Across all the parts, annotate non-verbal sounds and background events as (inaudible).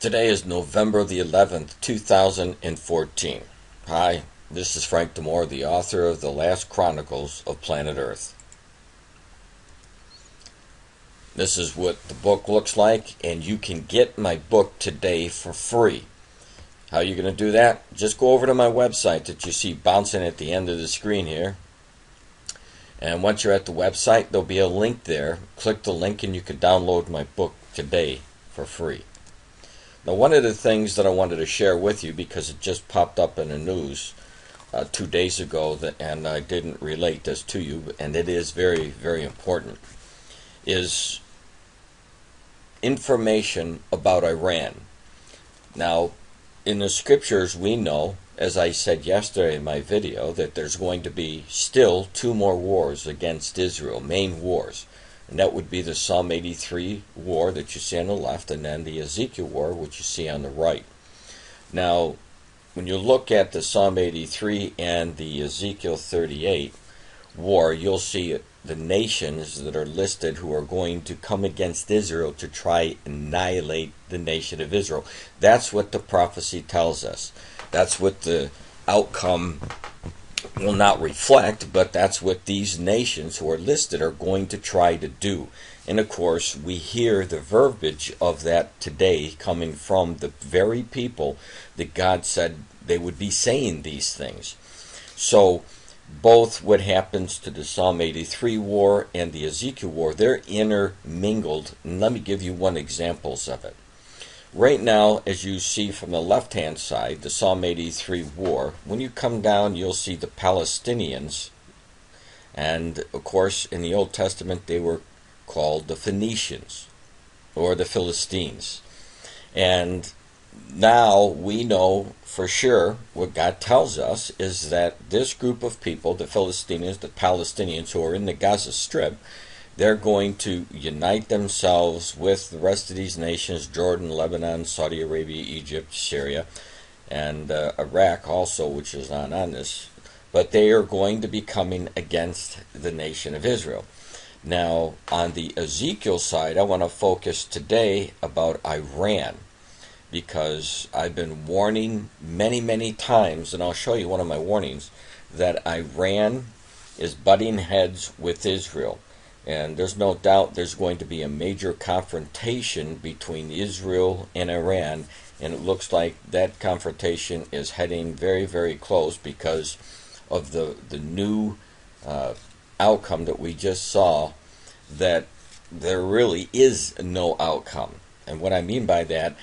Today is November the 11th, 2014. Hi, this is Frank DiMora, the author of The Last Chronicles of Planet Earth. This is what the book looks like, and you can get my book today for free. How are you going to do that? Just go over to my website that you see bouncing at the end of the screen here. And once you're at the website, there'll be a link there. Click the link, and you can download my book today for free. Now, one of the things that I wanted to share with you because it just popped up in the news uh, two days ago, that, and I didn't relate this to you, and it is very, very important, is information about Iran. Now, in the scriptures, we know, as I said yesterday in my video, that there's going to be still two more wars against Israel, main wars and that would be the Psalm 83 war that you see on the left, and then the Ezekiel war, which you see on the right. Now, when you look at the Psalm 83 and the Ezekiel 38 war, you'll see the nations that are listed who are going to come against Israel to try and annihilate the nation of Israel. That's what the prophecy tells us. That's what the outcome will not reflect, but that's what these nations who are listed are going to try to do. And of course, we hear the verbiage of that today coming from the very people that God said they would be saying these things. So, both what happens to the Psalm 83 war and the Ezekiel war, they're intermingled. And let me give you one examples of it. Right now, as you see from the left hand side, the Psalm 83 war, when you come down, you'll see the Palestinians. And of course, in the Old Testament, they were called the Phoenicians or the Philistines. And now we know for sure what God tells us is that this group of people, the Philistines, the Palestinians who are in the Gaza Strip, they're going to unite themselves with the rest of these nations Jordan, Lebanon, Saudi Arabia, Egypt, Syria, and uh, Iraq also, which is not on this. But they are going to be coming against the nation of Israel. Now, on the Ezekiel side, I want to focus today about Iran because I've been warning many, many times, and I'll show you one of my warnings, that Iran is butting heads with Israel. And there's no doubt there's going to be a major confrontation between Israel and Iran. And it looks like that confrontation is heading very, very close because of the, the new uh, outcome that we just saw that there really is no outcome. And what I mean by that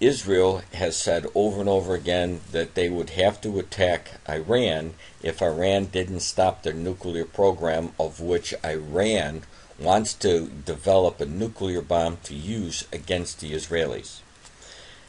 Israel has said over and over again that they would have to attack Iran if Iran didn't stop their nuclear program, of which Iran wants to develop a nuclear bomb to use against the Israelis.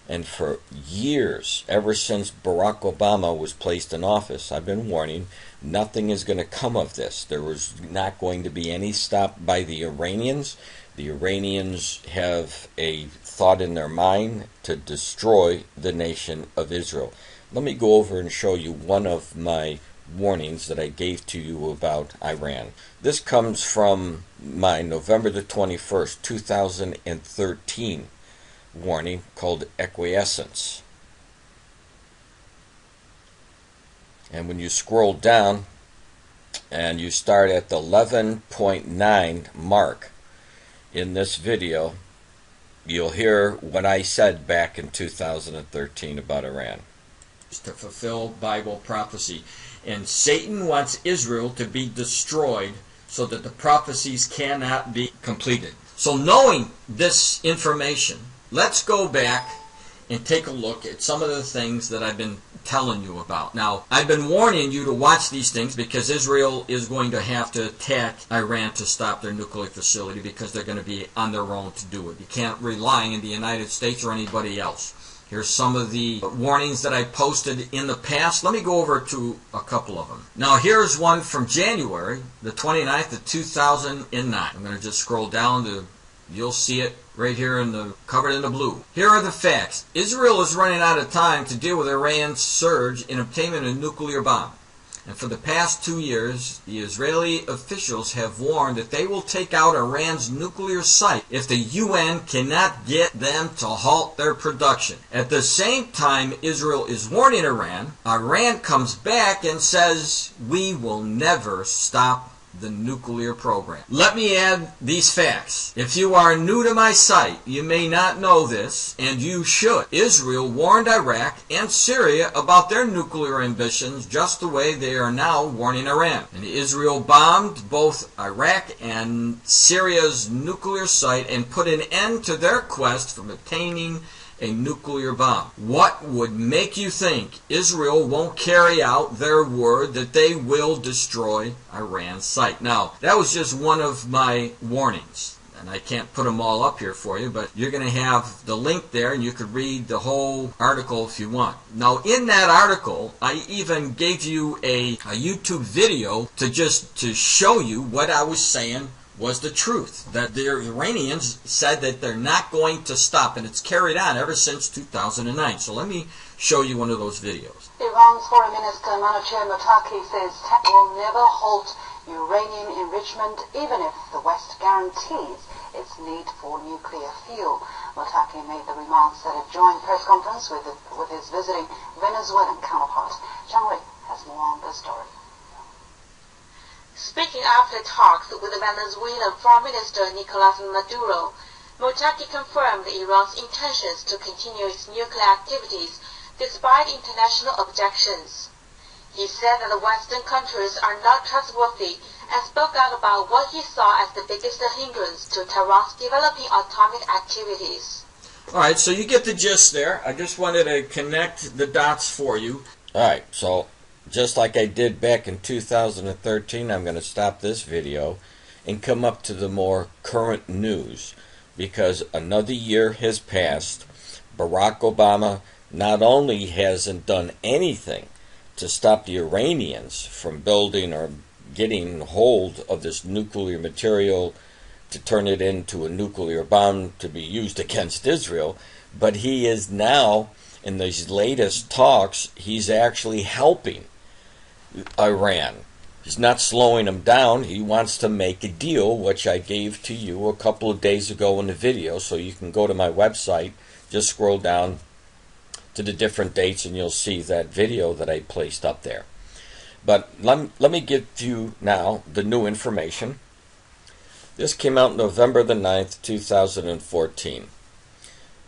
And for years, ever since Barack Obama was placed in office, I've been warning nothing is going to come of this. There was not going to be any stop by the Iranians. The Iranians have a thought in their mind to destroy the nation of Israel. Let me go over and show you one of my warnings that I gave to you about Iran. This comes from my November the 21st, 2013 warning called Acquiescence. And when you scroll down and you start at the 11.9 mark in this video, you'll hear what I said back in 2013 about Iran. To fulfill Bible prophecy. And Satan wants Israel to be destroyed so that the prophecies cannot be completed. So, knowing this information, let's go back and take a look at some of the things that I've been telling you about. Now, I've been warning you to watch these things because Israel is going to have to attack Iran to stop their nuclear facility because they're going to be on their own to do it. You can't rely on the United States or anybody else. Here's some of the warnings that I posted in the past. Let me go over to a couple of them. Now, here's one from January, the 29th of 2009. I'm going to just scroll down to You'll see it right here in the covered in the blue. Here are the facts. Israel is running out of time to deal with Iran's surge in obtaining a nuclear bomb. And for the past two years, the Israeli officials have warned that they will take out Iran's nuclear site if the UN cannot get them to halt their production. At the same time, Israel is warning Iran. Iran comes back and says, We will never stop the nuclear program. Let me add these facts. If you are new to my site, you may not know this, and you should. Israel warned Iraq and Syria about their nuclear ambitions just the way they are now warning Iran. And Israel bombed both Iraq and Syria's nuclear site and put an end to their quest for obtaining a nuclear bomb. What would make you think Israel won't carry out their word that they will destroy Iran's site? Now, that was just one of my warnings. And I can't put them all up here for you, but you're going to have the link there and you could read the whole article if you want. Now, in that article, I even gave you a, a YouTube video to just to show you what I was saying was the truth. That the Iranians said that they're not going to stop, and it's carried on ever since 2009. So let me show you one of those videos. Iran's Foreign Minister Manouchehr Mottaki says Tehran will never halt uranium enrichment, even if the West guarantees its need for nuclear fuel. Mottaki made the remarks at a joint press conference with, with his visiting Venezuelan counterpart. Zhang Wei has more on the story. Speaking after talks with Venezuelan Foreign Minister Nicolas Maduro, Mottaki confirmed Iran's intentions to continue its nuclear activities despite international objections. He said that the Western countries are not trustworthy and spoke out about what he saw as the biggest hindrance to Tehran's developing atomic activities. All right, so you get the gist there. I just wanted to connect the dots for you. All right, so just like I did back in 2013, I'm going to stop this video and come up to the more current news because another year has passed. Barack Obama not only hasn't done anything to stop the Iranians from building or getting hold of this nuclear material to turn it into a nuclear bomb to be used against Israel, but he is now, in these latest talks, he's actually helping Iran. He's not slowing them down. He wants to make a deal, which I gave to you a couple of days ago in the video. So you can go to my website, just scroll down to the different dates, and you'll see that video that I placed up there. But let, let me give you now the new information. This came out November the 9th, 2014.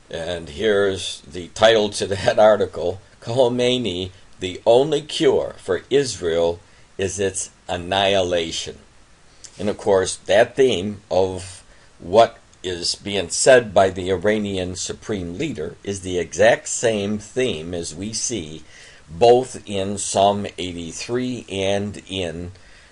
And here's the title to that (laughs) article Khomeini the only cure for Israel is its annihilation. And of course, that theme of what is being said by the Iranian supreme leader is the exact same theme as we see both in Psalm 83 and in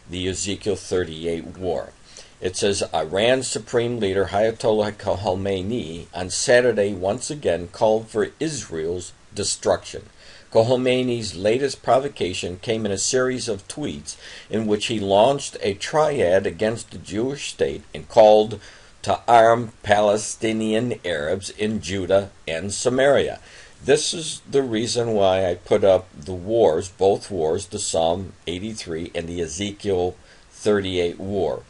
the Ezekiel 38 war. It says Iran's supreme leader Ayatollah Khomeini on Saturday once again called for Israel's destruction. Khomeini's latest provocation came in a series of tweets in which he launched a triad against the Jewish state and called to arm Palestinian Arabs in Judah and Samaria. This is the reason why I put up the wars, both wars, the Psalm 83 and the Ezekiel 38 war,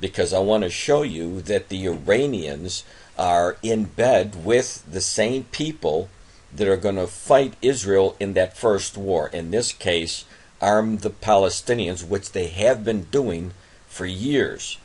because I want to show you that the Iranians are in bed with the same people that are going to fight Israel in that first war. In this case, arm the Palestinians, which they have been doing for years.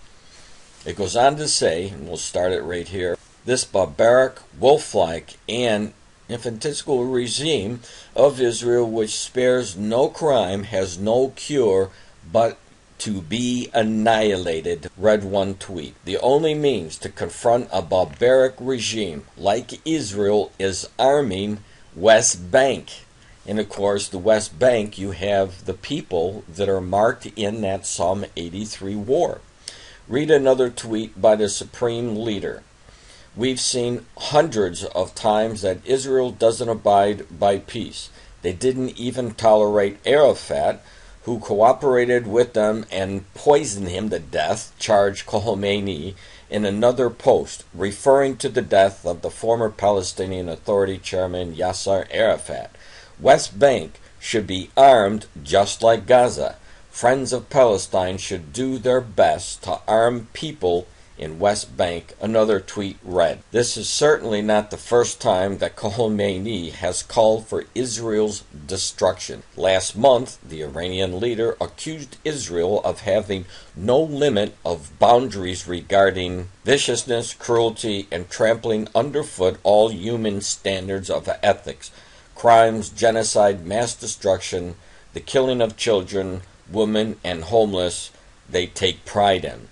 It goes on to say, and we'll start it right here this barbaric, wolf like, and infantistical regime of Israel, which spares no crime, has no cure but to be annihilated, read one tweet. The only means to confront a barbaric regime like Israel is arming West Bank. And of course, the West Bank, you have the people that are marked in that Psalm 83 war. Read another tweet by the Supreme Leader. We've seen hundreds of times that Israel doesn't abide by peace. They didn't even tolerate Arafat, who cooperated with them and poisoned him to death, charged Khomeini in another post, referring to the death of the former Palestinian Authority chairman Yasser Arafat. West Bank should be armed just like Gaza. Friends of Palestine should do their best to arm people in West Bank, another tweet read. This is certainly not the first time that Khomeini has called for Israel's destruction. Last month, the Iranian leader accused Israel of having no limit of boundaries regarding viciousness, cruelty, and trampling underfoot all human standards of ethics, crimes, genocide, mass destruction, the killing of children, women, and homeless they take pride in.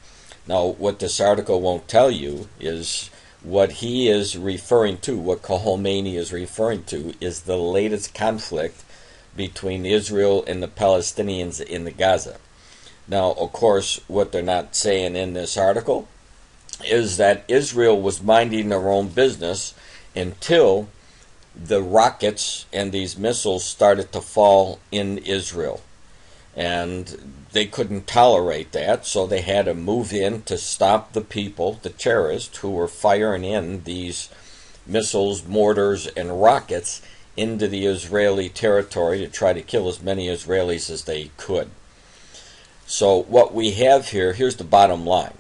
Now, what this article won't tell you is what he is referring to, what Khomeini is referring to, is the latest conflict between Israel and the Palestinians in the Gaza. Now, of course, what they're not saying in this article is that Israel was minding their own business until the rockets and these missiles started to fall in Israel. And they couldn't tolerate that, so they had to move in to stop the people, the terrorists, who were firing in these missiles, mortars, and rockets into the Israeli territory to try to kill as many Israelis as they could. So, what we have here, here's the bottom line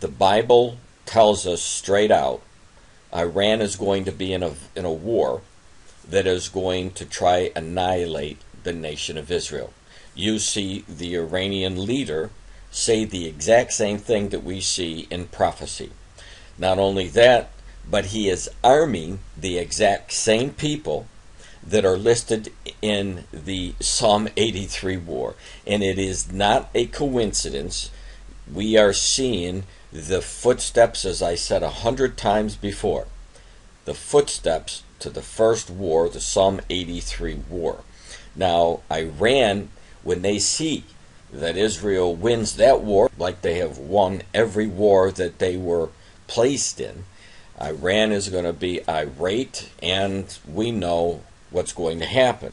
the Bible tells us straight out Iran is going to be in a, in a war that is going to try annihilate the nation of Israel you see the Iranian leader say the exact same thing that we see in prophecy. Not only that, but he is arming the exact same people that are listed in the Psalm 83 war. And it is not a coincidence. We are seeing the footsteps, as I said a hundred times before, the footsteps to the first war, the Psalm 83 war. Now, Iran when they see that Israel wins that war, like they have won every war that they were placed in, Iran is going to be irate, and we know what's going to happen.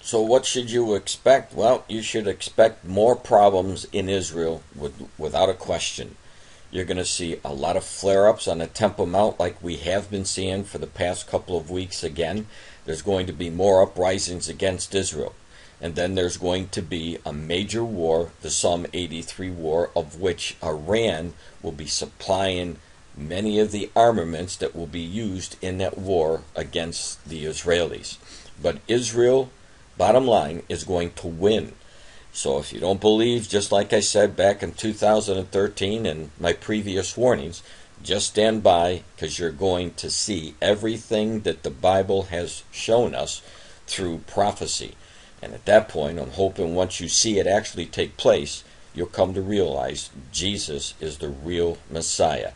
So, what should you expect? Well, you should expect more problems in Israel with, without a question. You're going to see a lot of flare ups on the Temple Mount, like we have been seeing for the past couple of weeks again. There's going to be more uprisings against Israel and then there's going to be a major war, the Psalm 83 war, of which Iran will be supplying many of the armaments that will be used in that war against the Israelis. But Israel, bottom line, is going to win. So if you don't believe, just like I said back in 2013 and my previous warnings, just stand by because you're going to see everything that the Bible has shown us through prophecy. And at that point, I'm hoping once you see it actually take place, you'll come to realize Jesus is the real Messiah.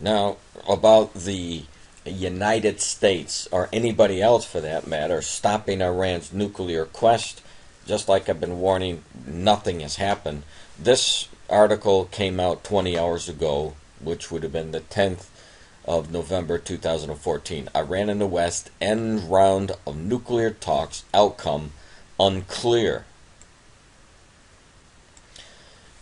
Now, about the United States, or anybody else for that matter, stopping Iran's nuclear quest, just like I've been warning, nothing has happened. This article came out 20 hours ago, which would have been the 10th of November 2014. Iran and the West end round of nuclear talks outcome unclear.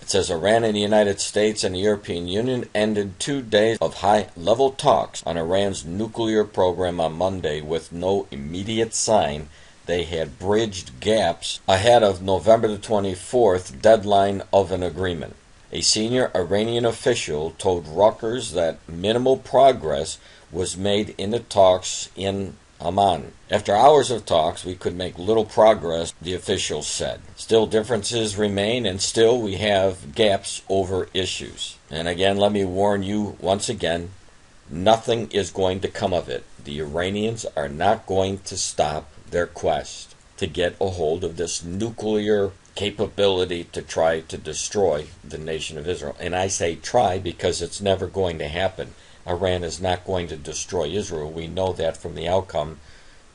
It says Iran and the United States and the European Union ended two days of high level talks on Iran's nuclear program on Monday with no immediate sign they had bridged gaps ahead of November the 24th deadline of an agreement. A senior Iranian official told Reuters that minimal progress was made in the talks in Oman. After hours of talks, we could make little progress, the official said. Still, differences remain, and still we have gaps over issues. And again, let me warn you once again nothing is going to come of it. The Iranians are not going to stop their quest to get a hold of this nuclear capability to try to destroy the nation of Israel. And I say try because it's never going to happen. Iran is not going to destroy Israel. We know that from the outcome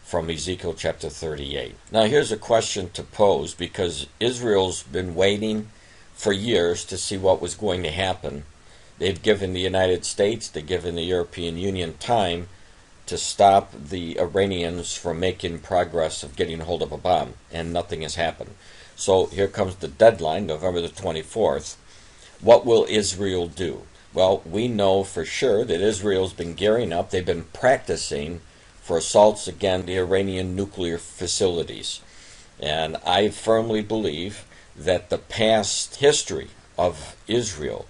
from Ezekiel chapter 38. Now, here's a question to pose because Israel's been waiting for years to see what was going to happen. They've given the United States, they've given the European Union time to stop the Iranians from making progress of getting hold of a bomb, and nothing has happened. So here comes the deadline, November the 24th. What will Israel do? Well, we know for sure that Israel's been gearing up. They've been practicing for assaults against the Iranian nuclear facilities. And I firmly believe that the past history of Israel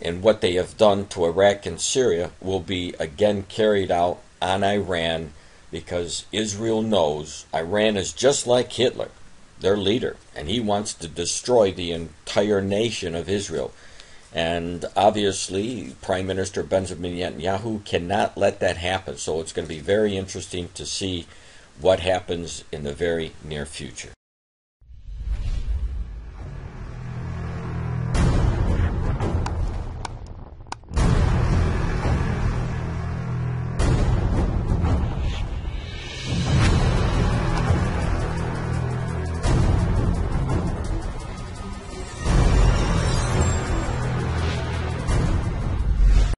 and what they have done to Iraq and Syria will be again carried out on Iran because Israel knows Iran is just like Hitler, their leader, and he wants to destroy the entire nation of Israel. And obviously, Prime Minister Benjamin Netanyahu cannot let that happen. So it's going to be very interesting to see what happens in the very near future.